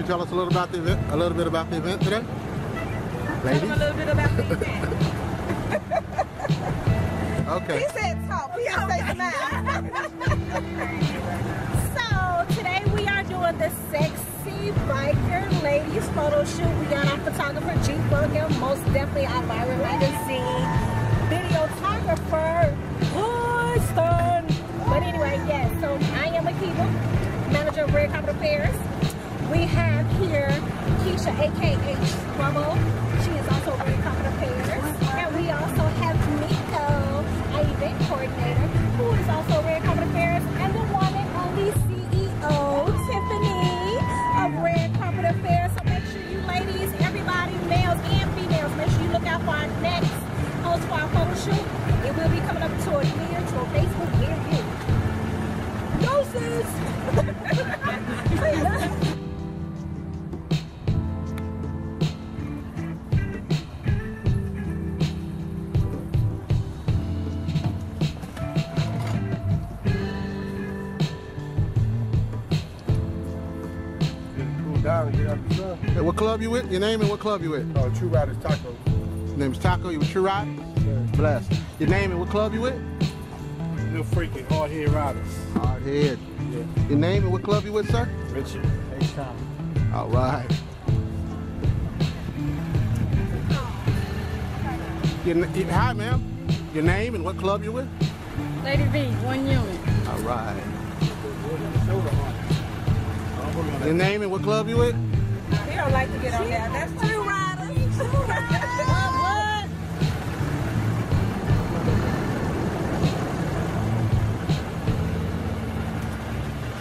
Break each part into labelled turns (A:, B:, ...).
A: tell us a little about the event, a little bit about the event today? Ladies?
B: a little bit about the event.
A: Okay.
B: He said talk. We gotta say so today we are doing the sexy biker ladies photo shoot. We got our photographer G Bugger, most definitely our Viral magazine videographer Houston. But anyway, yes. So I am Akiva, manager of Red Carpet Affairs. We have here Keisha, aka Trouble. She is also Red Carpet Affairs, and
C: down and get sun.
A: Hey, what club you with? Your name and what club you with?
C: Oh, True Riders Taco.
A: Your name is Taco. You with True Ride?
C: Sir.
A: Bless. Your name and what club you with?
C: Little freaky, hard head riders.
A: Hard head.
C: Yeah.
A: Your name and what club you with, sir?
C: Richard. H-Town.
A: All right. Your, your- hi, ma'am. Your name and what club you with?
D: Lady V, one unit.
A: All right. Your name and what club you with?
B: We don't like to get on there. That's true riders. True riders. What?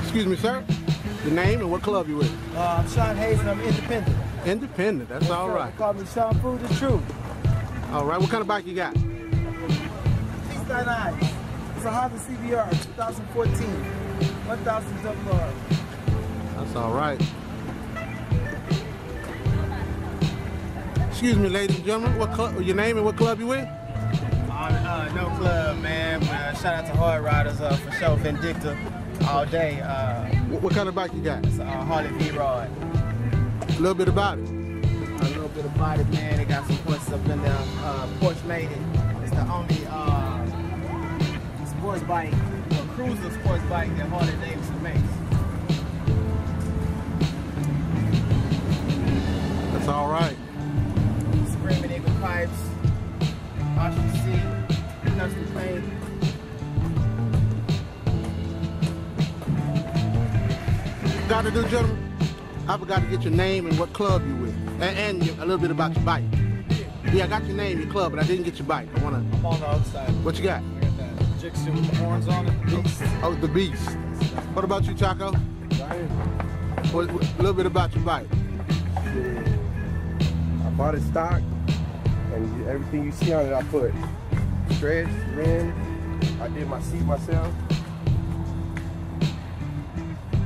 A: Excuse me, sir. Your name and what club you with?
E: Uh, I'm Sean Hayes and I'm independent.
A: Independent. That's all
E: They
A: right.
E: Call me Sean Food the Truth.
A: All right. What kind of bike you got?
E: P99. It's a Honda CBR 2014. 1000 double R.
A: That's all right. Excuse me, ladies and gentlemen. What club? Your name and what club you with?
E: Uh, no club, man. Uh, shout out to Hard Riders uh, for show Vindicta all day. Uh,
A: What, what kind of bike you got?
E: it's a Harley V Rod.
A: A little bit about it.
E: A little bit about it, man. They got some points up in there. Uh, Porsche made it. It's the only uh, sports bike, cruiser sports bike that Harley Davidson makes.
A: Got to do, gentlemen. I forgot to get your name and what club you with, and, and your, a little bit about your bike. Yeah, I got your name, your club, but I didn't get your bike. I wanna.
E: I'm on the outside.
A: What you got?
E: I got that Gixxer with the horns on it. Beast.
A: Oh, the Beast. What about you, Chaco? What, what- a little bit about your bike. Yeah.
C: I bought it stock, and everything you see on it, I put stretch, rim. I did my seat myself.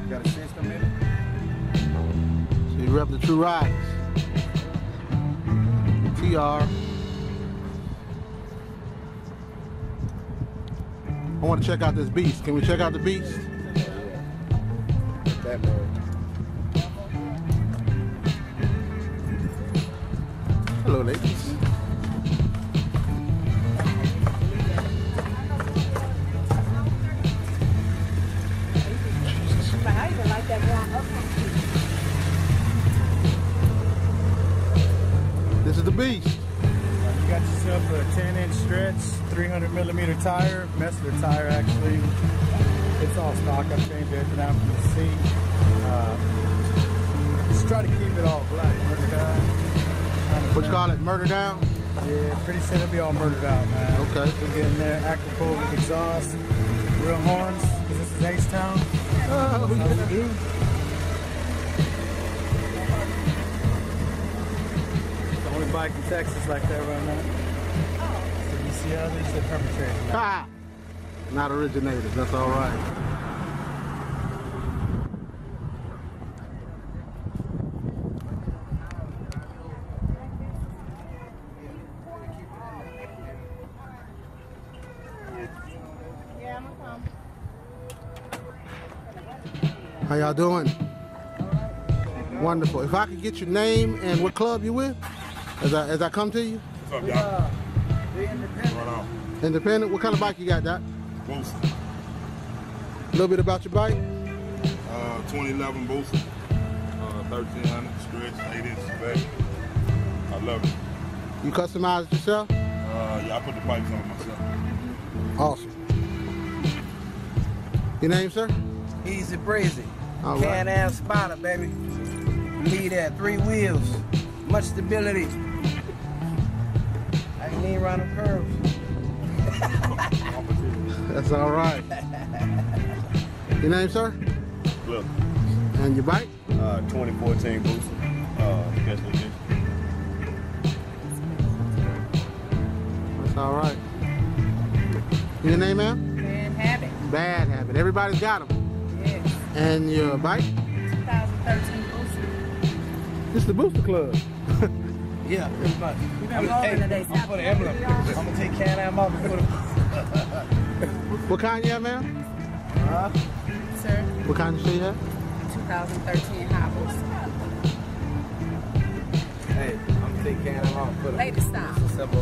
C: Got a system in it.
A: So you rep the True Riders. TR. I want to check out this Beast. Can we check out the Beast?
C: That man.
A: Hello, ladies.
B: Okay.
A: This is the Beast.
F: You got yourself a 10 inch stretch, 300 millimeter tire, Metzeler tire actually. It's all stock. I've changed everything out from the seat. Uh, just try to keep it all black. Murdered out.
A: What you call it? Murder Down?
F: Yeah, pretty soon it'll be all murdered out, man.
A: Okay.
F: We're getting there. Active exhaust, real horns, because this is H-Town.
A: Oh,
F: That's what we do. Bike in Texas like that right now. So you see others that perpetrate.
A: Ha! Not originators. That's all right. How y'all doing? Wonderful. If I could get your name and what club you with, as I as I come to you,
G: What's up,
C: We,
G: y'all?
C: uh, independent.
G: Right on.
A: independent. What kind of bike you got, Doc?
G: Busa.
A: A little bit about your bike.
G: Uh, 2011 Busa. Uh, 1300 stretch, 8 inches back. I love it.
A: You customized it yourself.
G: Uh, yeah, I put the pipes on myself.
A: Awesome. Your name, sir?
C: Easy breezy.
A: All right.
C: Can-Am Spyder, baby. Lead at three wheels. Much stability. I can even run a curve.
A: That's all right. Your name, sir?
H: Look,
A: And your bike?
H: uh, 2014 Busa, uh, special edition.
A: That's all right. Your name, ma'am?
D: Bad habit.
A: Bad habit. Everybody's got them.
D: Yes.
A: And your bike?
D: 2013 Booster.
A: This is the Booster Club.
C: Yeah, pretty much.
D: We've been rolling today.
C: I'm put an emblem. I'm gonna take Can-Am off and put it.
A: What kind you have, ma'am?
C: Huh?
D: Sir,
A: What kind you say you have?
D: 2013 Hayabusa.
C: Hey, I'm gonna take Can-Am off and put it.
D: Lady style.
C: Simple.